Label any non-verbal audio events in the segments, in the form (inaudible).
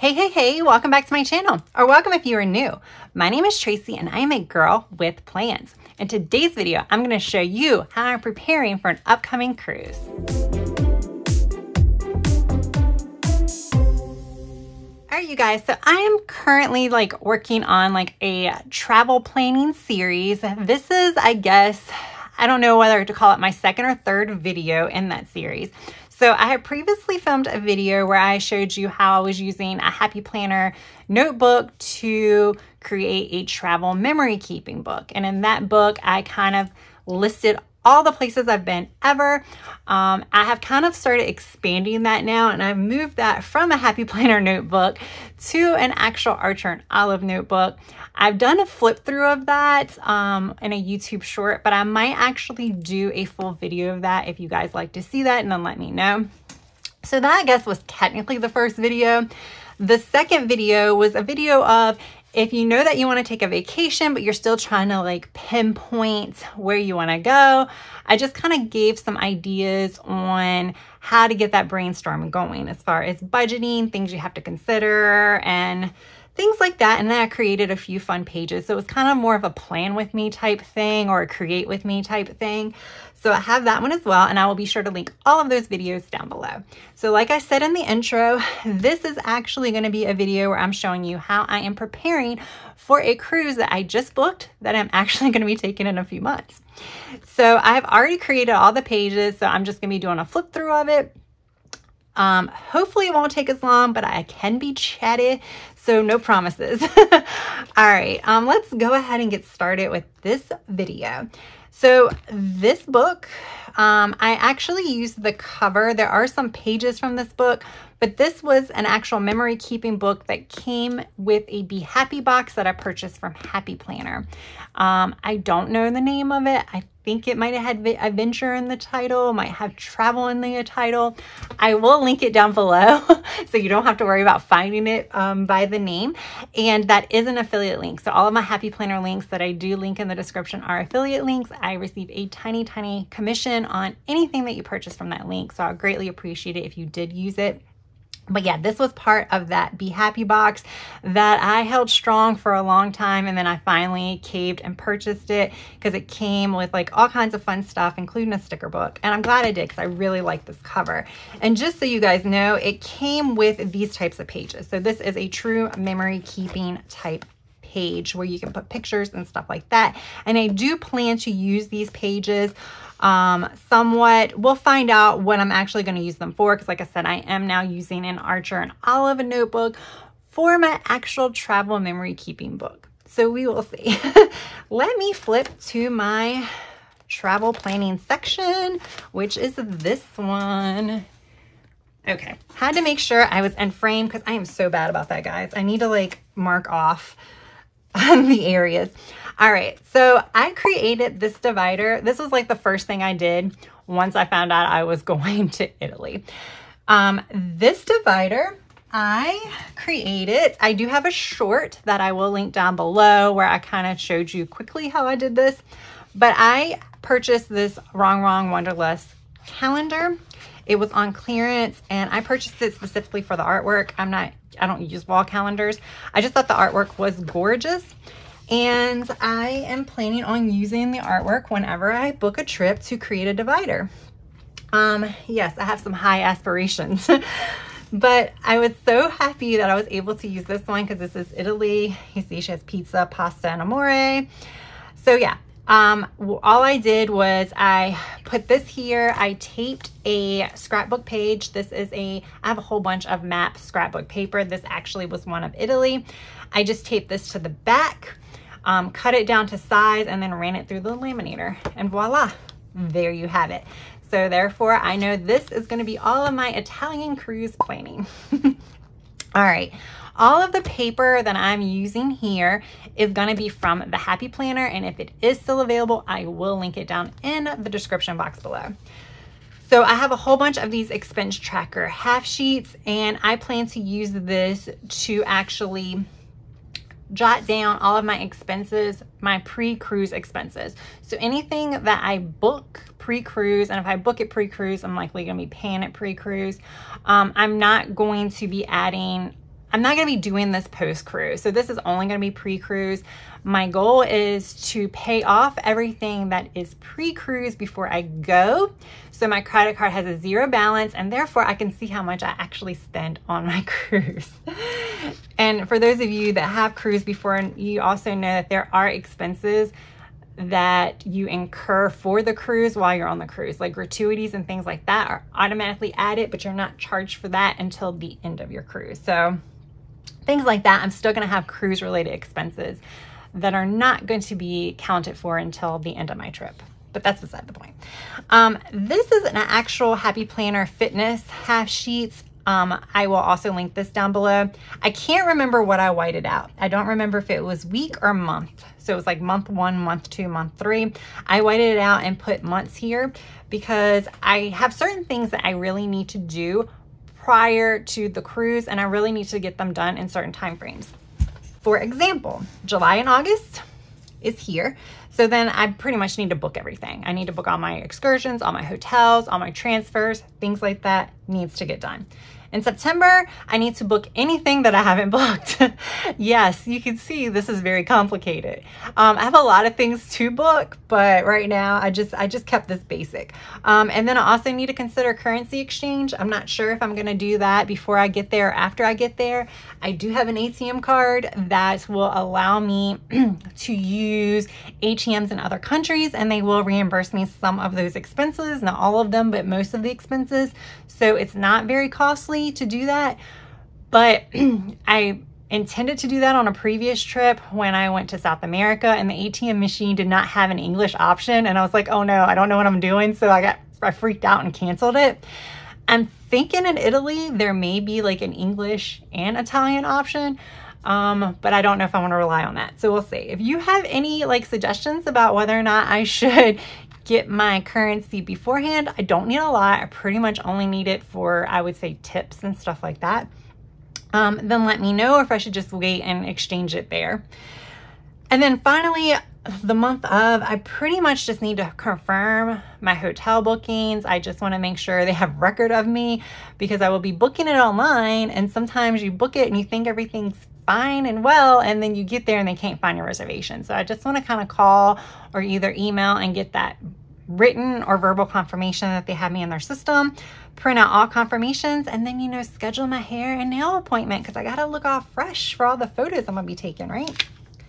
Hey, hey, hey, welcome back to my channel, or welcome if you are new. My name is Tracy and I am a girl with plans. In today's video, I'm gonna show you how I'm preparing for an upcoming cruise. All right, you guys, so I am currently like working on like a travel planning series. This is, I guess, I don't know whether to call it my second or third video in that series. So I had previously filmed a video where I showed you how I was using a Happy Planner notebook to create a travel memory keeping book. And in that book, I kind of listed all the places I've been ever. Um, I have kind of started expanding that now and I've moved that from a Happy Planner notebook to an actual Archer and Olive notebook. I've done a flip through of that um, in a YouTube short, but I might actually do a full video of that if you guys like to see that and then let me know. So that I guess was technically the first video. The second video was a video of if you know that you want to take a vacation, but you're still trying to like pinpoint where you want to go, I just kind of gave some ideas on how to get that brainstorm going as far as budgeting, things you have to consider, and things like that. And then I created a few fun pages. So it was kind of more of a plan with me type thing or a create with me type thing. So I have that one as well, and I will be sure to link all of those videos down below. So like I said in the intro, this is actually gonna be a video where I'm showing you how I am preparing for a cruise that I just booked that I'm actually gonna be taking in a few months. So I've already created all the pages, so I'm just gonna be doing a flip through of it. Um, hopefully it won't take as long, but I can be chatty, so no promises. (laughs) all right, um, let's go ahead and get started with this video. So this book, um, I actually used the cover. There are some pages from this book, but this was an actual memory keeping book that came with a Be Happy box that I purchased from Happy Planner. Um, I don't know the name of it. I think it might have had adventure in the title, might have travel in the title. I will link it down below (laughs) so you don't have to worry about finding it um, by the name. And that is an affiliate link. So all of my Happy Planner links that I do link in the description are affiliate links. I receive a tiny, tiny commission on anything that you purchase from that link. So I greatly appreciate it if you did use it. But yeah, this was part of that Be Happy box that I held strong for a long time. And then I finally caved and purchased it because it came with like all kinds of fun stuff, including a sticker book. And I'm glad I did because I really like this cover. And just so you guys know, it came with these types of pages. So this is a true memory keeping type page where you can put pictures and stuff like that. And I do plan to use these pages um, somewhat. We'll find out what I'm actually going to use them for because like I said, I am now using an Archer and Olive notebook for my actual travel memory keeping book. So we will see. (laughs) Let me flip to my travel planning section, which is this one. Okay, had to make sure I was in frame because I am so bad about that, guys. I need to like mark off (laughs) on the areas. All right, so I created this divider. This was like the first thing I did once I found out I was (laughs) going to Italy. Um, this divider I created, I do have a short that I will link down below where I kind of showed you quickly how I did this, but I purchased this Rong Rong Wanderlust calendar. It was on clearance and I purchased it specifically for the artwork. I'm not I don't use wall calendars. I just thought the artwork was gorgeous. And I am planning on using the artwork whenever I book a trip to create a divider. Um, yes, I have some high aspirations. (laughs) but I was so happy that I was able to use this one because this is Italy. You see she has pizza, pasta, and amore. So yeah, um, all I did was I put this here. I taped a scrapbook page. This is a, I have a whole bunch of map scrapbook paper. This actually was one of Italy. I just taped this to the back, um, cut it down to size, and then ran it through the laminator. And voila, there you have it. So therefore, I know this is gonna be all of my Italian cruise planning. (laughs) all right. All of the paper that I'm using here is gonna be from the Happy Planner, and if it is still available, I will link it down in the description box below. So I have a whole bunch of these expense tracker half sheets, and I plan to use this to actually jot down all of my expenses, my pre-cruise expenses. So anything that I book pre-cruise, and if I book it pre-cruise, I'm likely gonna be paying it pre-cruise. Um, I'm not going to be adding I'm not going to be doing this post cruise. So this is only going to be pre cruise. My goal is to pay off everything that is pre cruise before I go. So my credit card has a zero balance and therefore I can see how much I actually spend on my (laughs) cruise. and for those of you that have cruised before, you also know that there are expenses that you incur for the cruise while you're on the cruise, like gratuities and things like that are automatically added, but you're not charged for that until the end of your cruise. So things like that, I'm still gonna have cruise related expenses that are not going to be counted for until the end of my trip. But that's beside the point. Um, this is an actual Happy Planner Fitness half sheets. Um, I will also link this down below. I can't remember what I whited out. I don't remember if it was week or month. So it was like month one, month two, month three. I whited it out and put months here because I have certain things that I really need to do prior to the cruise and I really need to get them done in certain time frames. For example, July and August is here. So then I pretty much need to book everything. I need to book all my excursions, all my hotels, all my transfers, things like that needs to get done. In September, I need to book anything that I haven't (laughs) booked. yes, you can see this is very complicated. Um, I have a lot of things to book, but right now I just I just kept this basic. Um, and then I also need to consider currency exchange. I'm not sure if I'm gonna do that before I get there after I get there. I do have an ATM card that will allow me (clears throat) to use ATMs in other countries and they will reimburse me some of those expenses, not all of them, but most of the expenses. So it's not very costly to do that, but (clears throat) I intended to do that on a previous trip when I went to South America and the ATM machine did not have an English option. And I was like, oh no, I don't know what I'm doing. So I got, I freaked out and canceled it. I'm thinking in Italy, there may be like an English and Italian option. Um, but I don't know if I want to rely on that. So we'll see. If you have any like suggestions about whether or not I (laughs) should get my currency beforehand. I don't need a lot. I pretty much only need it for, I would say, tips and stuff like that. Um, then let me know if I should just wait and exchange it there. And then finally, the month of, I pretty much just need to confirm my hotel bookings. I just want to make sure they have record of me because I will be booking it online. And sometimes you book it and you think everything's fine and well, and then you get there and they can't find your reservation. So I just want to kind of call or either email and get that written or verbal confirmation that they have me in their system, print out all confirmations, and then, you know, schedule my hair and nail appointment because I got to look all fresh for all the photos I'm going to be taking, right?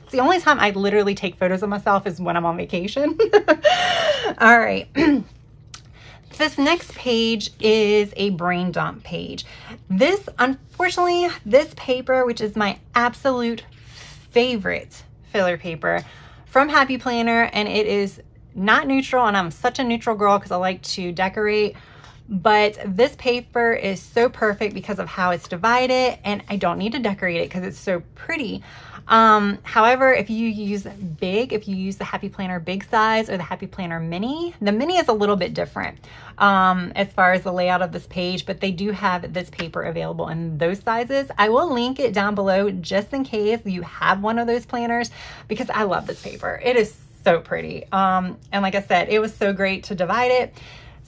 It's the only time I literally take photos of myself is when I'm on vacation. (laughs) all right. (clears throat) this next page is a brain dump page. This, unfortunately, this paper, which is my absolute favorite filler paper from Happy Planner, and it is not neutral and I'm such a neutral girl because I like to decorate but this paper is so perfect because of how it's divided and I don't need to decorate it because it's so pretty. Um, however, if you use big, if you use the Happy Planner big size or the Happy Planner mini, the mini is a little bit different um, as far as the layout of this page, but they do have this paper available in those sizes. I will link it down below just in case you have one of those planners because I love this paper. It is so pretty. Um, and like I said, it was so great to divide it.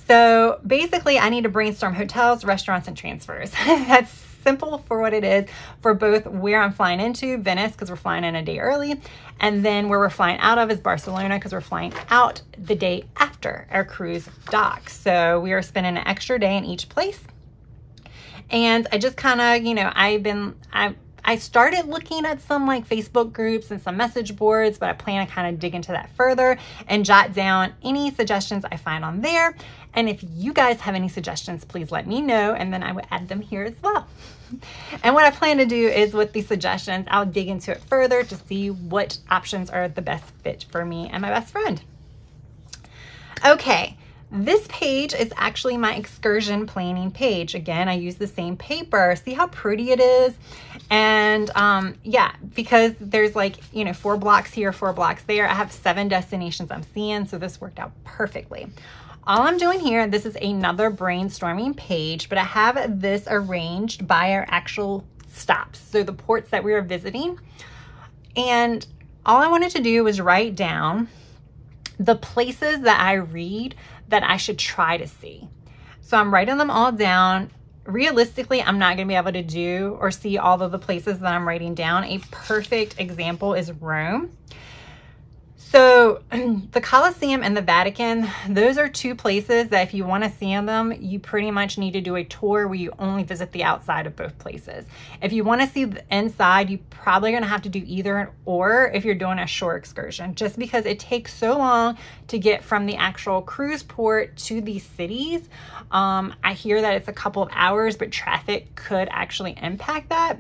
So basically I need to brainstorm hotels, restaurants, and transfers. (laughs) That's simple for what it is for both where I'm flying into, Venice, because we're flying in a day early, and then where we're flying out of is Barcelona, because we're flying out the day after our cruise docks. So we are spending an extra day in each place. And I just kind of, you know, I've been, I I started looking at some like Facebook groups and some message boards, but I plan to kind of dig into that further and jot down any suggestions I find on there. And if you guys have any suggestions, please let me know and then I will add them here as well. (laughs) And what I plan to do is with these suggestions, I'll dig into it further to see what options are the best fit for me and my best friend. Okay, this page is actually my excursion planning page. Again, I use the same paper. See how pretty it is? And um, yeah, because there's like, you know, four blocks here, four blocks there. I have seven destinations I'm seeing, so this worked out perfectly. All I'm doing here, this is another brainstorming page, but I have this arranged by our actual stops. So the ports that we are visiting. And all I wanted to do was write down the places that I read that I should try to see. So I'm writing them all down realistically, I'm not going to be able to do or see all of the places that I'm writing down. A perfect example is Rome. So (clears throat) the Colosseum and the Vatican, those are two places that if you want to see them, you pretty much need to do a tour where you only visit the outside of both places. If you want to see the inside, you probably going to have to do either or if you're doing a shore excursion, just because it takes so long to get from the actual cruise port to these cities. Um, I hear that it's a couple of hours, but traffic could actually impact that.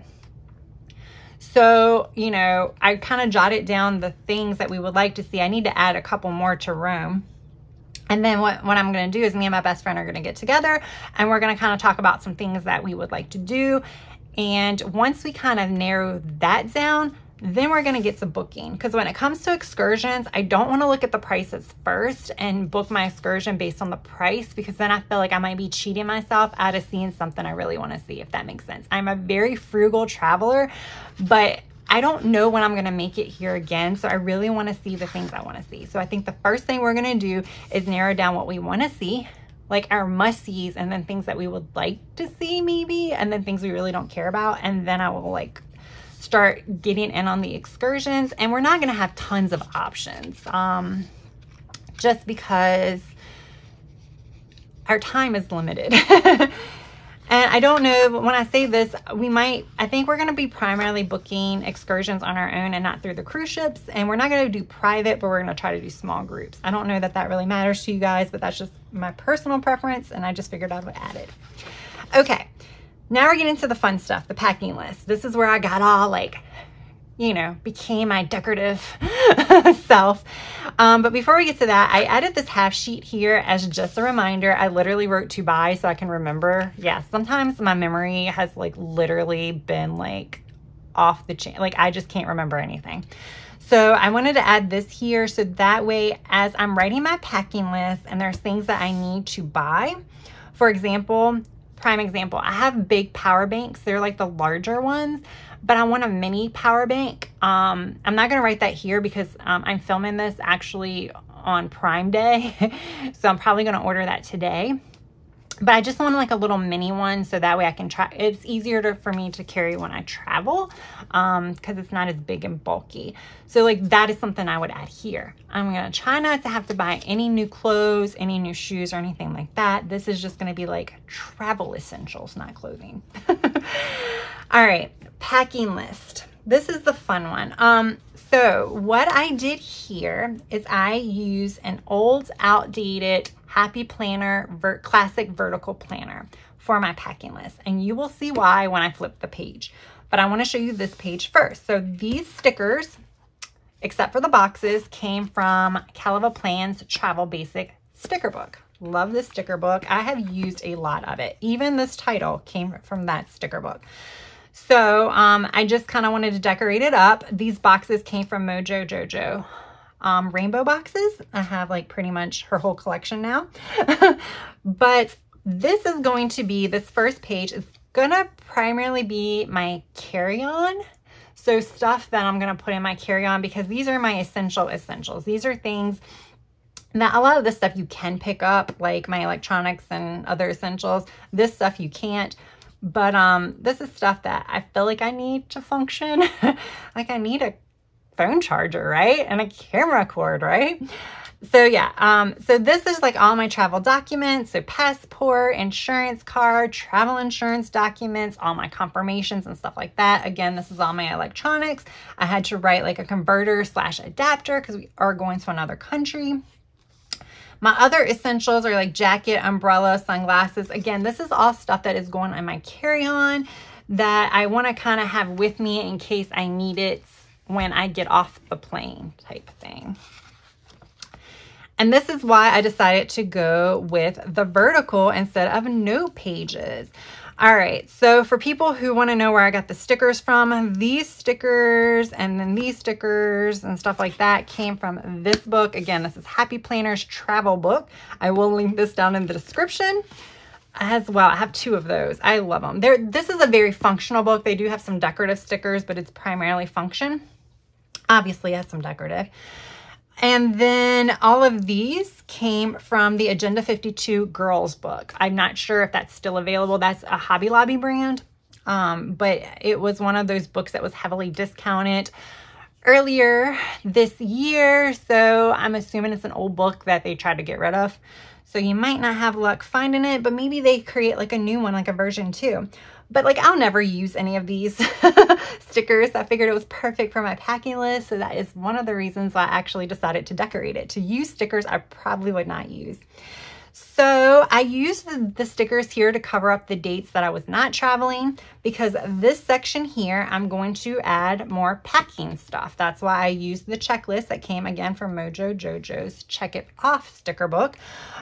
So, you know, I kind of jotted down the things that we would like to see. I need to add a couple more to Rome. And then what, what I'm going to do is me and my best friend are going to get together and we're going to kind of talk about some things that we would like to do. And once we kind of narrow that down, then we're going to get to booking because when it comes to excursions, I don't want to look at the prices first and book my excursion based on the price because then I feel like I might be cheating myself out of seeing something I really want to see, if that makes sense. I'm a very frugal traveler, but I don't know when I'm going to make it here again. So I really want to see the things I want to see. So I think the first thing we're going to do is narrow down what we want to see like our must-sees and then things that we would like to see maybe and then things we really don't care about and then I will like start getting in on the excursions and we're not going to have tons of options um, just because our time is limited. (laughs) and I don't know, when I say this, we might, I think we're going to be primarily booking excursions on our own and not through the cruise ships. And we're not going to do private, but we're going to try to do small groups. I don't know that that really matters to you guys, but that's just my personal preference. And I just figured I would add it. Okay. Now we're getting to the fun stuff, the packing list. This is where I got all like, you know, became my decorative (laughs) self. Um, but before we get to that, I added this half sheet here as just a reminder. I literally wrote to buy so I can remember. Yeah, sometimes my memory has like literally been like off the chain. Like I just can't remember anything. So I wanted to add this here so that way as I'm writing my packing list and there's things that I need to buy, for example, prime example, I have big power banks. They're like the larger ones, but I want a mini power bank. Um, I'm not going to write that here because um, I'm filming this actually on Prime Day. (laughs) so I'm probably going to order that today but I just want like a little mini one so that way I can try. It's easier to, for me to carry when I travel um, because it's not as big and bulky. So like that is something I would add here. I'm to try not to have to buy any new clothes, any new shoes or anything like that. This is just to be like travel essentials, not clothing. (laughs) All right, packing list. This is the fun one. Um, so what I did here is I use an old outdated Happy Planner ver Classic Vertical Planner for my packing list. And you will see why when I flip the page. But I want to show you this page first. So these stickers, except for the boxes, came from Caliva Plans Travel Basic sticker book. Love this sticker book. I have used a lot of it. Even this title came from that sticker book. So um, I just kind of wanted to decorate it up. These boxes came from Mojo Jojo um, rainbow boxes. I have like pretty much her whole collection now. (laughs) but this is going to be, this first page is gonna primarily be my carry-on. So stuff that I'm gonna put in my carry-on because these are my essential essentials. These are things that a lot of this stuff you can pick up, like my electronics and other essentials. This stuff you can't. But um, this is stuff that I feel like I need to function. (laughs) like I need a phone charger, right? And a camera cord, right? So yeah, um, so this is like all my travel documents. So passport, insurance card, travel insurance documents, all my confirmations and stuff like that. Again, this is all my electronics. I had to write like a converter slash adapter because we are going to another country. My other essentials are like jacket, umbrella, sunglasses. Again, this is all stuff that is going on my carry-on that I want to kind of have with me in case I need it when I get off the plane type thing. And this is why I decided to go with the vertical instead of no pages. All right, so for people who want to know where I got the stickers from, these stickers and then these stickers and stuff like that came from this book. Again, this is Happy Planners Travel Book. I will link this down in the description as well. I have two of those. I love them. They're, this is a very functional book. They do have some decorative stickers, but it's primarily function. Obviously, it has some decorative. And then all of these came from the Agenda 52 Girls book. I'm not sure if that's still available. That's a Hobby Lobby brand. Um, but it was one of those books that was heavily discounted earlier this year. So I'm assuming it's an old book that they tried to get rid of. So you might not have luck finding it, but maybe they create like a new one, like a version two. But like I'll never use any of these (laughs) stickers. I figured it was perfect for my packing list. So that is one of the reasons I actually decided to decorate it. To use stickers I probably would not use. So I used the, the, stickers here to cover up the dates that I was not traveling because this section here, I'm going to add more packing stuff. That's why I used the checklist that came again from Mojo Jojo's Check It Off sticker book.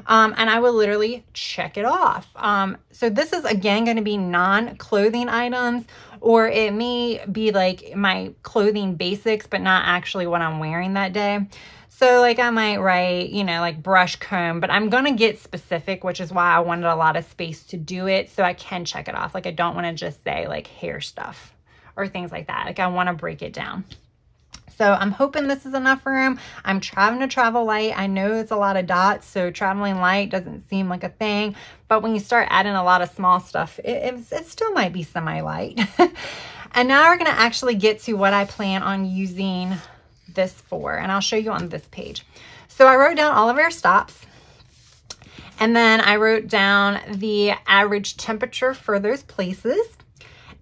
Um, and I will literally check it off. Um, so this is again going to be non-clothing items or it may be like my clothing basics, but not actually what I'm wearing that day. So like I might write, you know, like brush comb, but I'm going to get specific, which is why I wanted a lot of space to do it so I can check it off. Like I don't want to just say like hair stuff or things like that. Like I want to break it down. So I'm hoping this is enough room. I'm traveling to travel light. I know it's a lot of dots, so traveling light doesn't seem like a thing. But when you start adding a lot of small stuff, it, it, it still might be semi-light. (laughs) and now we're going to actually get to what I plan on using this for, and I'll show you on this page. So I wrote down all of our stops, and then I wrote down the average temperature for those places.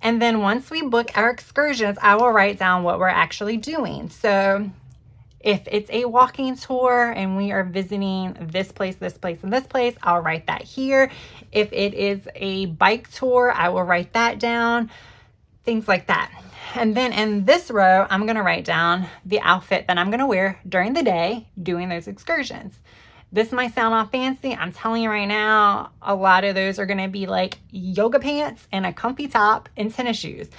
And then once we book our excursions, I will write down what we're actually doing. So if it's a walking tour and we are visiting this place, this place, and this place, I'll write that here. If it is a bike tour, I will write that down, things like that. And then in this row, I'm gonna write down the outfit that I'm gonna wear during the day doing those excursions. This might sound all fancy. I'm telling you right now, a lot of those are gonna be like yoga pants and a comfy top and tennis shoes.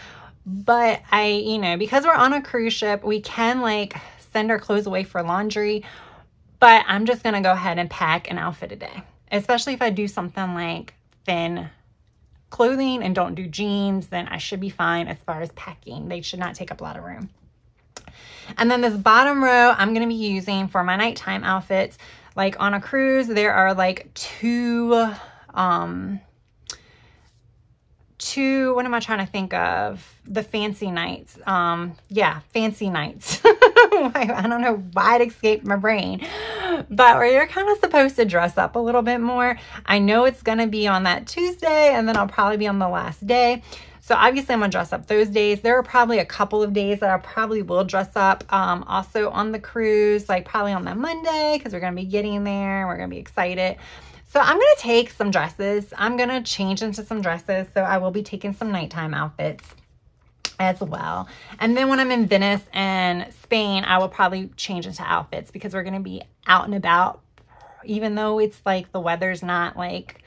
But I, you know, because we're on a cruise ship, we can like send our clothes away for laundry, but I'm just gonna go ahead and pack an outfit a day, especially if I do something like thin clothing and don't do jeans, then I should be fine as far as packing. They should not take up a lot of room. And then this bottom row, I'm going to be using for my nighttime outfits. Like on a cruise, there are like two, um, two, what am I trying to think of? The fancy nights. Um, yeah, fancy nights. (laughs) I don't know why it escaped my brain, but where you're kind of supposed to dress up a little bit more. I know it's going to be on that Tuesday and then I'll probably be on the last day. So obviously I'm gonna dress up those days. There are probably a couple of days that I probably will dress up. Um, also on the cruise, like probably on that Monday, because we're gonna be getting there. We're gonna be excited. So I'm gonna take some dresses. I'm gonna change into some dresses. So I will be taking some nighttime outfits as well. And then when I'm in Venice and Spain, I will probably change into outfits because we're going to be out and about. Even though it's like the weather's not like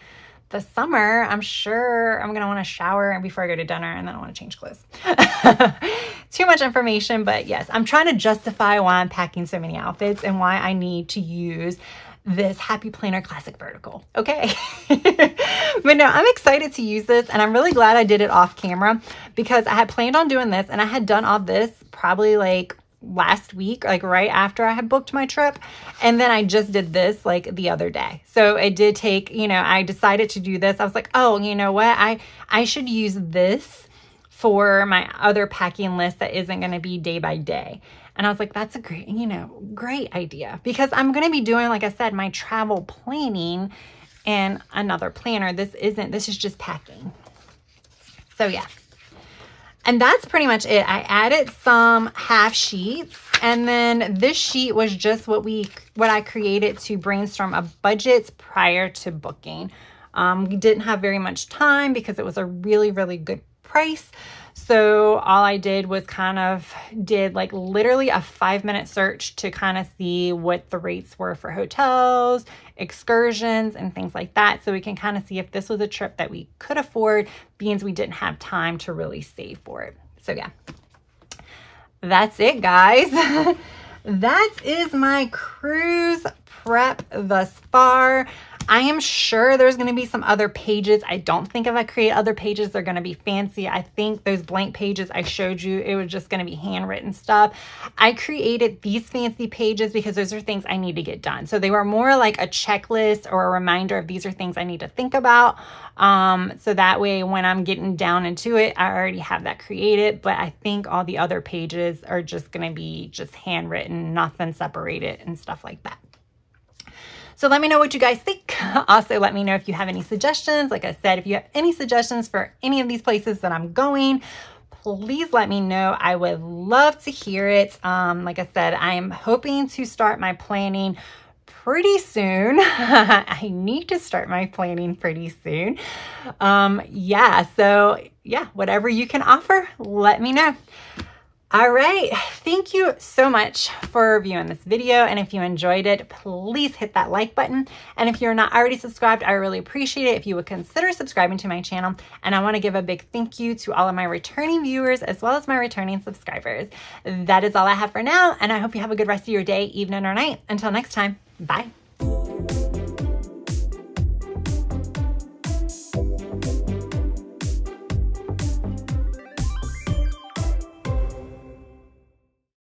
the summer, I'm sure I'm want to shower and before I go to dinner and then I want to change clothes. (laughs) Too much information, but yes, I'm trying to justify why I'm packing so many outfits and why I need to use this Happy Planner Classic Vertical. Okay. (laughs) but no, I'm excited to use this and I'm really glad I did it off camera because I had planned on doing this and I had done all this probably like last week, like right after I had booked my trip. And then I just did this like the other day. So it did take, you know, I decided to do this. I was like, oh, you know what? I, I should use this for my other packing list that isn't going to be day by day. And I was like, that's a great, you know, great idea because I'm going to be doing, like I said, my travel planning and another planner. This isn't, this is just packing. So yeah. And that's pretty much it. I added some half sheets and then this sheet was just what we, what I created to brainstorm a budget prior to booking. Um, we didn't have very much time because it was a really, really good price. So all I did was kind of did like literally a five minute search to kind of see what the rates were for hotels, excursions, and things like that. So we can kind of see if this was a trip that we could afford, being we didn't have time to really save for it. So yeah, that's it guys. (laughs) that is my cruise prep thus far. I am sure there's going to be some other pages. I don't think if I create other pages, they're going to be fancy. I think those blank pages I showed you, it was just going to be handwritten stuff. I created these fancy pages because those are things I need to get done. So they were more like a checklist or a reminder of these are things I need to think about. Um, so that way when I'm getting down into it, I already have that created. But I think all the other pages are just going to be just handwritten, nothing separated and stuff like that. So let me know what you guys think. (laughs) Also, let me know if you have any suggestions. Like I said, if you have any suggestions for any of these places that I'm going, please let me know. I would love to hear it. Um, like I said, I am hoping to start my planning pretty soon. (laughs) I need to start my planning pretty soon. Um, yeah, so yeah, whatever you can offer, let me know. All right, thank you so much for viewing this video. And if you enjoyed it, please hit that like button. And if you're not already subscribed, I really appreciate it if you would consider subscribing to my channel. And I wanna give a big thank you to all of my returning viewers as well as my returning subscribers. That is all I have for now. And I hope you have a good rest of your day, evening or night. Until next time, bye.